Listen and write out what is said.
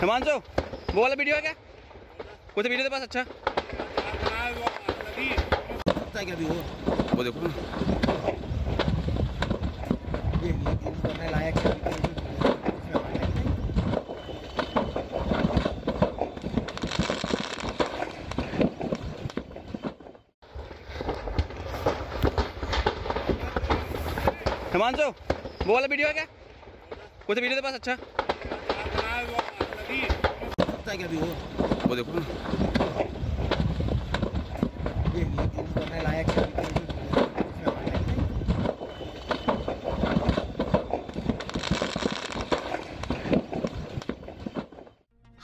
हिमांशु वो वाला वीडियो है क्या? वो तो वीडियो तेरे पास अच्छा। क्या अभी वो वो देखो ना। लायक के। हिमांशु वो वाला वीडियो है क्या? वो तो वीडियो तेरे पास अच्छा। है क्या अभी वो वो देखो ना ये ये यूज़ करने लायक है अभी के इसमें हमारे लायक नहीं।